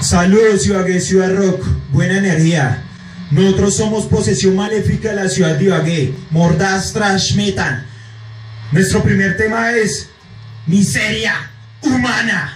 Saludos Ibagué, Ciudad Rock, buena energía. Nosotros somos posesión maléfica de la ciudad de Ibagué, Mordaz Trash. Nuestro primer tema es Miseria Humana.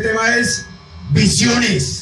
Tema es Visiones.